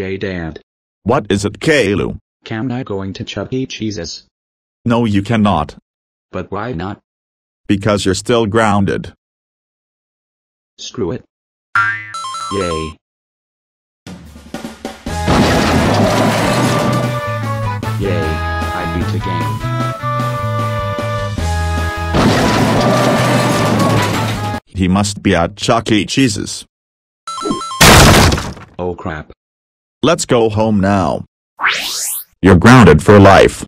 Yay dad. What is it, Caillou? Can I going to Chuck E. Cheese's? No, you cannot. But why not? Because you're still grounded. Screw it. Yay. Yay, I beat the game. He must be at Chuck E. Cheese's. Oh crap. Let's go home now. You're grounded for life.